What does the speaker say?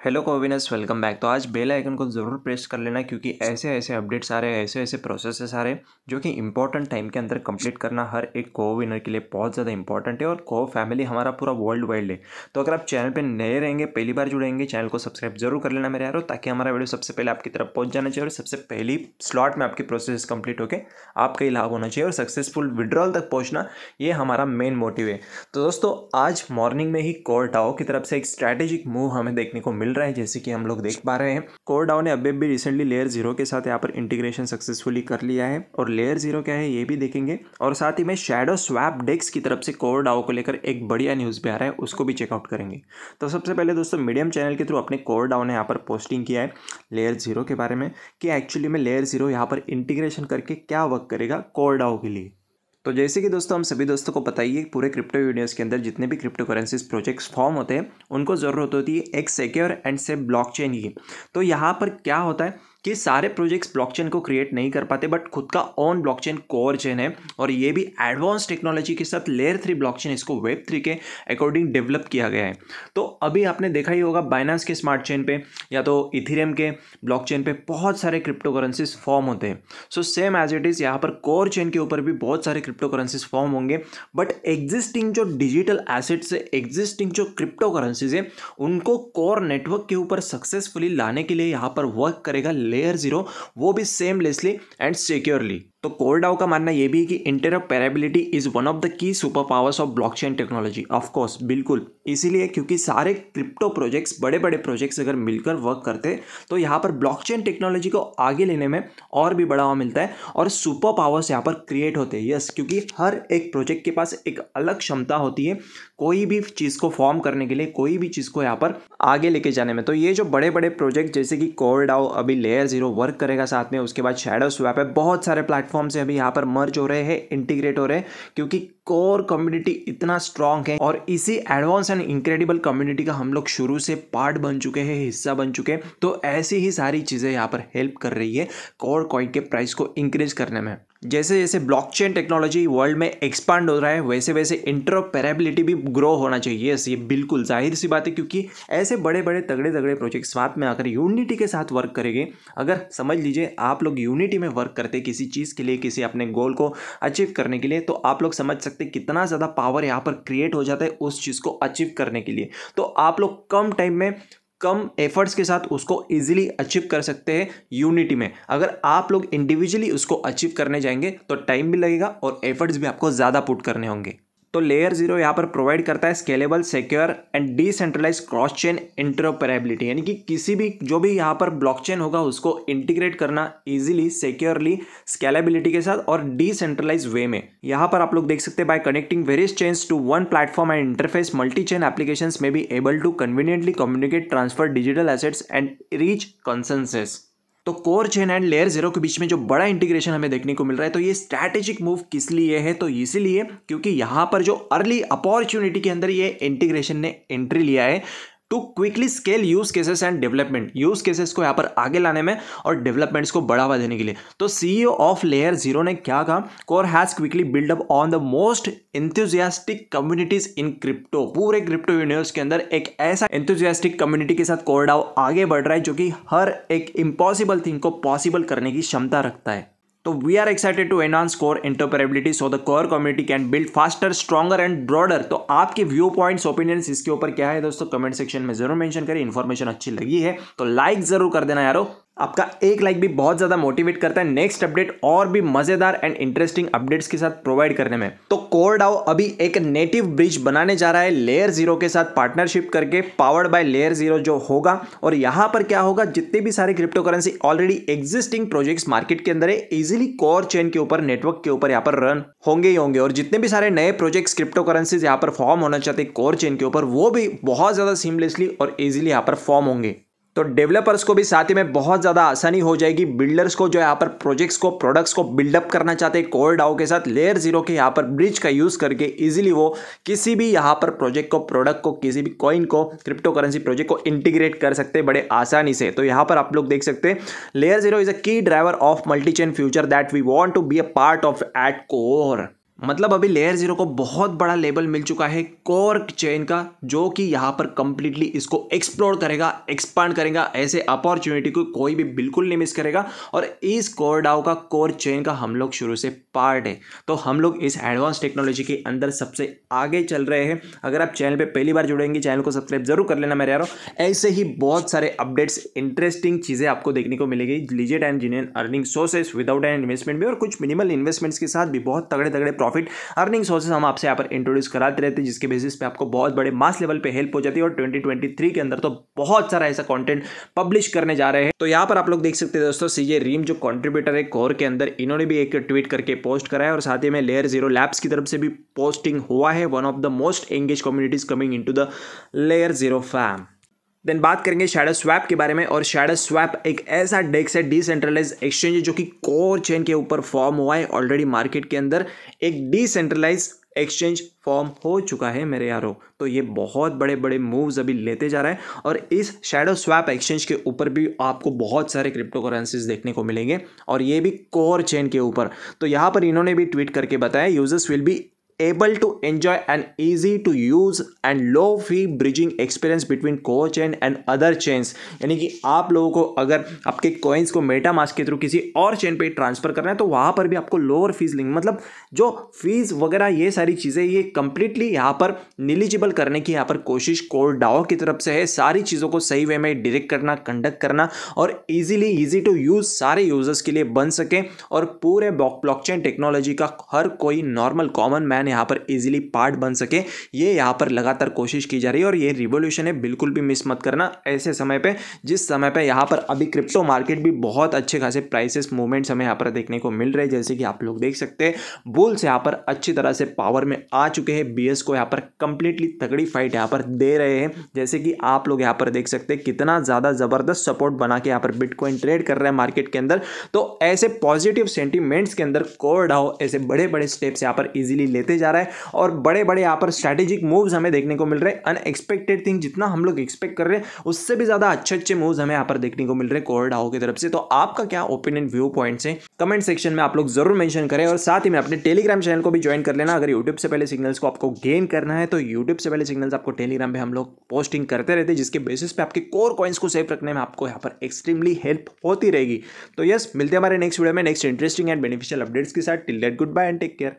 Hello कोविनस welcome back तो आज bell icon को ज़रूर प्रेस कर लेना क्योंकि ऐसे ऐसे अपडेट्स आ रहे हैं ऐसे ऐसे प्रोसेसेस आ रहे हैं, जो कि इंपॉर्टेंट टाइम के अंदर कंप्लीट करना हर एक को विनर के लिए बहुत ज़्यादा इंपॉर्टेंट है और को फैमिली हमारा पूरा वर्ल्ड वाइड है। तो अगर आप चैनल पर नए रहेंगे, पहली बार जुड़ेंगे चैनल को सब्सक्राइब ज़रूर कर लेना मेरे यारो, ताकि हमारा वीडियो सबसे पहले आपकी तरफ़ पहुँच जाना चाहिए और सबसे पहली स्लॉट में आपकी प्रोसेस कंप्लीट होकर आपका ही लाभ होना चाहिए और सक्सेसफुल विड्रॉल तक पहुँचना, ये हमारा मेन मोटिव है। तो दोस्तों, आज मॉर्निंग में ही कोर टाओ की तरफ़ से एक स्ट्रैटेजिक मूव हमें देखने को मिल। रहा है, जैसे कि हम लोग देख पा रहे हैं। कोर डाउन ने अभी भी रिसेंटली लेयर ज़ीरो के साथ यहाँ पर इंटीग्रेशन सक्सेसफुली कर लिया है। और लेयर ज़ीरो क्या है, ये भी देखेंगे। और साथ ही में शेडो स्वैप डेक्स की तरफ़ से कोर डाओ को लेकर एक बढ़िया न्यूज़ भी आ रहा है, उसको भी चेकआउट करेंगे। तो सबसे पहले दोस्तों मीडियम चैनल के थ्रू अपने कोर डाउन ने यहाँ पर पोस्टिंग किया है लेयर ज़ीरो के बारे में कि एक्चुअली में लेयर ज़ीरो यहाँ पर इंटीग्रेशन करके क्या वर्क करेगा कोर डाओ के लिए। तो जैसे कि दोस्तों, हम सभी दोस्तों को पता ही है, पूरे क्रिप्टो यूनिवर्स के अंदर जितने भी क्रिप्टो करेंसीज प्रोजेक्ट्स फॉर्म होते हैं, उनको ज़रूरत होती है एक सिक्योर एंड सेफ़ ब्लॉकचेन की। तो यहाँ पर क्या होता है कि सारे प्रोजेक्ट्स ब्लॉकचेन को क्रिएट नहीं कर पाते बट खुद का ओन ब्लॉकचेन कोर चेन है और ये भी एडवांस टेक्नोलॉजी के साथ लेयर थ्री ब्लॉकचेन इसको वेब थ्री के अकॉर्डिंग डेवलप किया गया है। तो अभी आपने देखा ही होगा बाइनास के स्मार्ट चेन पे या तो इथीरियम के ब्लॉकचेन पे बहुत सारे क्रिप्टो करेंसीज फॉर्म होते हैं। So same as it is यहाँ पर कोर चेन के ऊपर भी बहुत सारे क्रिप्टो करेंसीज फॉर्म होंगे बट एग्जिस्टिंग जो डिजिटल एसेट्स है एग्जिस्टिंग जो क्रिप्टो करेंसीज है, उनको कोर नेटवर्क के ऊपर सक्सेसफुली लाने के लिए यहाँ पर वर्क करेगा लेयर ज़ीरो वो भी सेमलेसली एंड सिक्योरली तो कोरडाओ का मानना यह भी है कि interoperability is one of the key super powers of blockchain technology of course बिल्कुल. इसीलिए क्योंकि सारे क्रिप्टो प्रोजेक्ट्स बड़े बड़े प्रोजेक्ट्स अगर मिलकर वर्क करते तो यहाँ पर ब्लॉकचेन टेक्नोलॉजी को आगे लेने में और भी बढ़ावा मिलता है और सुपर पावर्स यहाँ पर क्रिएट होते हैं. यस क्योंकि हर एक प्रोजेक्ट के पास एक अलग क्षमता होती है कोई भी चीज़ को फॉर्म करने के लिए, कोई भी चीज़ को यहाँ पर आगे लेके जाने में. तो ये जो बड़े बड़े प्रोजेक्ट जैसे कि कोरडाओ अभी लेयर ज़ीरो वर्क करेगा साथ में, उसके बाद शेडो स्वैप है, बहुत सारे प्लेटफॉर्म से अभी यहाँ पर मर्ज हो रहे हैं इंटीग्रेट हो रहे हैं, क्योंकि कोर कम्युनिटी इतना स्ट्रांग है और इसी एडवांस एंड इंक्रेडिबल कम्युनिटी का हम लोग शुरू से पार्ट बन चुके हैं, हिस्सा बन चुके हैं तो ऐसी ही सारी चीज़ें यहाँ पर हेल्प कर रही है कोर कॉइन के प्राइस को इंक्रीज करने में। जैसे जैसे ब्लॉकचेन टेक्नोलॉजी वर्ल्ड में एक्सपांड हो रहा है, वैसे वैसे इंटरऑपरेबिलिटी भी ग्रो होना चाहिए। यस ये बिल्कुल ज़ाहिर सी बात है, क्योंकि ऐसे बड़े बड़े तगड़े तगड़े प्रोजेक्ट साथ में आकर यूनिटी के साथ वर्क करेंगे। अगर समझ लीजिए, आप लोग यूनिटी में वर्क करते किसी चीज़ के लिए, किसी अपने गोल को अचीव करने के लिए तो आप लोग समझ सकते कितना ज़्यादा पावर यहाँ पर क्रिएट हो जाता है उस चीज़ को अचीव करने के लिए। तो आप लोग कम टाइम में कम एफर्ट्स के साथ उसको इजीली अचीव कर सकते हैं यूनिटी में। अगर आप लोग इंडिविजुअली उसको अचीव करने जाएँगे तो टाइम भी लगेगा और एफर्ट्स भी आपको ज़्यादा पुट करने होंगे। तो लेयर ज़ीरो यहाँ पर प्रोवाइड करता है scalable secure and decentralize cross chain interoperability यानी कि किसी भी, जो भी यहाँ पर ब्लॉकचेन होगा, उसको इंटीग्रेट करना इजीली सिक्योरली स्केलेबिलिटी के साथ और डिसेंट्रलाइज वे में। यहाँ पर आप लोग देख सकते हैं by connecting various chains to one platform and interface multi chain application में be able to conveniently communicate transfer digital assets and reach consensus तो core chain and layer zero के बीच में जो बड़ा इंटीग्रेशन हमें देखने को मिल रहा है तो ये स्ट्रैटेजिक मूव किस लिए है? तो इसीलिए क्योंकि यहाँ पर जो अर्ली अपॉर्चुनिटी के अंदर ये इंटीग्रेशन ने एंट्री लिया है to quickly scale use cases and development use cases को यहाँ पर आगे लाने में और डेवलपमेंट्स को बढ़ावा देने के लिए। तो सीईओ ऑफ़ लेयर ज़ीरो ने क्या कहा? Core has quickly build up on the most enthusiastic communities in crypto पूरे क्रिप्टो यूनिवर्स के अंदर एक ऐसा इंथ्यूजियास्टिक कम्युनिटी के साथ कोरडाओ आगे बढ़ रहा है जो कि हर एक इम्पॉसिबल थिंग को पॉसिबल करने की क्षमता रखता है। तो we are excited to enhance core interoperability so the core community can build faster stronger and broader तो आपके व्यू पॉइंट्स ओपिनियंस इसके ऊपर क्या है दोस्तों? कमेंट सेक्शन में ज़रूर मेंशन करें। इन्फॉर्मेशन अच्छी लगी है तो लाइक ज़रूर कर देना यारो। आपका एक लाइक भी बहुत ज़्यादा मोटिवेट करता है नेक्स्ट अपडेट और भी मज़ेदार एंड इंटरेस्टिंग अपडेट्स के साथ प्रोवाइड करने में। तो कोरडाओ अभी एक नेटिव ब्रिज बनाने जा रहा है लेयर ज़ीरो के साथ पार्टनरशिप करके पावर्ड बाय लेयर ज़ीरो जो होगा। और यहाँ पर क्या होगा, जितने भी सारे crypto currency already existing projects market के अंदर है इजिली कोर चेन के ऊपर नेटवर्क के ऊपर यहाँ पर रन होंगे ही होंगे। और जितने भी सारे नए प्रोजेक्ट्स क्रिप्टो करेंसीज यहाँ पर फॉर्म होना चाहते कोर चेन के ऊपर, वो भी बहुत ज़्यादा सीमलेसली और इजिली यहाँ पर फॉर्म होंगे। तो डेवलपर्स को भी साथ ही में बहुत ज़्यादा आसानी हो जाएगी। बिल्डर्स को जो यहाँ पर प्रोजेक्ट्स को प्रोडक्ट्स को बिल्डअप करना चाहते हैं कोर डाओ के साथ लेयर ज़ीरो के यहाँ पर ब्रिज का यूज़ करके इजीली वो किसी भी यहाँ पर प्रोजेक्ट को प्रोडक्ट को, किसी भी कॉइन को क्रिप्टो करेंसी प्रोजेक्ट को इंटीग्रेट कर सकते हैं बड़े आसानी से। तो यहाँ पर आप लोग देख सकते हैं layer zero is a key driver of multichain future that we want to be a part of at core मतलब अभी लेयर ज़ीरो को बहुत बड़ा लेबल मिल चुका है कोर चेन का, जो कि यहाँ पर कंप्लीटली इसको एक्सप्लोर करेगा एक्सपांड करेगा, ऐसे अपॉर्चुनिटी को कोई भी बिल्कुल नहीं मिस करेगा। और इस कोर डाउ का कोर चेन का हम लोग शुरू से पार्ट है। तो हम लोग इस एडवांस टेक्नोलॉजी के अंदर सबसे आगे चल रहे हैं। अगर आप चैनल पर पहली बार जुड़ेंगे चैनल को सब्सक्राइब ज़रूर कर लेना मेरे यारो। ऐसे ही बहुत सारे अपडेट्स इंटरेस्टिंग चीज़ें आपको देखने को मिलेगी। Legit and genuine earning sources without an investment भी और कुछ मिनिमल इन्वेस्टमेंट्स के साथ भी बहुत तगड़े तगड़े प्रॉफिट अर्निंग सोर्सेज हम आपसे यहाँ पर इंट्रोड्यूस कराते रहते हैं, जिसके बेसिस पे आपको बहुत बड़े मास लेवल पे हेल्प हो जाती है और 2023 के अंदर तो बहुत सारा ऐसा कंटेंट पब्लिश करने जा रहे हैं। तो यहाँ पर आप लोग देख सकते हैं दोस्तों सीजे रीम जो कॉन्ट्रीब्यूटर है कोर के अंदर, इन्होंने भी एक ट्वीट करके पोस्ट करा है और साथ ही में लेयर ज़ीरो लैब्स की तरफ़ से भी पोस्टिंग हुआ है one of the most engage communities coming in the layer zero fam then बात करेंगे शेडो स्वैप के बारे में और शैडो स्वैप एक ऐसा डेक्स है डिसेंट्रलाइज एक्सचेंज जो कि कोर चेन के ऊपर फॉर्म हुआ है ऑलरेडी मार्केट के अंदर एक डिसेंट्रलाइज एक्सचेंज फॉर्म हो चुका है मेरे यारों। तो ये बहुत बड़े बड़े मूव्स अभी लेते जा रहा है और इस शेडो स्वैप एक्सचेंज के ऊपर भी आपको बहुत सारे क्रिप्टो करेंसीज देखने को मिलेंगे और ये भी कोर चेन के ऊपर। तो यहाँ पर इन्होंने भी ट्वीट करके बताया users will be able to enjoy an easy to use and low fee bridging experience between chain and other chains. यानी कि आप लोगों को अगर आपके coins को मेटा मास्क के थ्रू किसी और चेन पे ट्रांसफ़र करना है तो वहाँ पर भी आपको लोअर फ़ीस लेंगे मतलब जो फ़ीस वगैरह, ये सारी चीज़ें, ये कंप्लीटली यहाँ पर निलिजिबल करने की यहाँ पर कोशिश कोर डाओ की तरफ़ से है। सारी चीज़ों को सही वे में डायरेक्ट करना कंडक्ट करना और इजीली ईजी टू यूज़ सारे यूज़र्स के लिए बन सके। और पूरे ब्लॉकचेन टेक्नोलॉजी का हर कोई नॉर्मल कॉमन मैन यहाँ पर इजीली पार्ट बन सके ये यहाँ पर लगातार कोशिश की जा रही है और ये रिवोल्यूशन है बिल्कुल भी मिस मत करना ऐसे समय पे जिस समय पे यहाँ पर अभी क्रिप्टो मार्केट भी बहुत अच्छे खासे प्राइसेस मूवमेंट्स हमें यहाँ पर देखने को मिल रहे हैं जैसे कि आप लोग देख सकते हैं बुल्स यहाँ पर अच्छी तरह से पावर में आ चुके हैं बी को यहाँ पर कंप्लीटली तगड़ी फाइट यहाँ पर दे रहे हैं जैसे कि आप लोग यहाँ पर देख सकते हैं कितना ज़्यादा ज़बरदस्त सपोर्ट बना के यहाँ पर बिटकॉइन ट्रेड कर रहे हैं मार्केट के अंदर तो ऐसे पॉजिटिव सेंटिमेंट्स के अंदर कोर आओ ऐसे बड़े बड़े स्टेप्स यहाँ पर इजीली लेते जा रहा है और बड़े बड़े यहाँ पर स्ट्रैटेजिक मूव्स हमें देखने को मिल रहे हैं। अनएक्सपेक्टेड थिंग जितना हम लोग एक्सपेक्ट कर रहे हैं, उससे भी ज़्यादा अच्छे अच्छे मूव्स हमें यहाँ पर देखने को मिल रहे हैं कोरडाओ की तरफ़ से। तो आपका क्या ओपिनियन व्यू पॉइंट्स है? कमेंट सेक्शन में आप लोग ज़रूर मेंशन करें और साथ ही में अपने टेलीग्राम चैनल को भी ज्वाइन कर लेना। अगर यूट्यूब से पहले सिग्नल्स को आपको गेन करना है तो यूट्यूब से पहले सिग्नल्स आपको टेलीग्राम पर हम लोग पोस्टिंग करते रहते जिसके बेसिस पे आपके कोर कॉइन्स को सेव रखने में आपको यहाँ पर एक्सट्रीमली हेल्प होती रहेगी। तो यस मिलते हैं हमारे नेक्स्ट वीडियो में। Next interesting and beneficial updates के साथ। Till date good bye and take care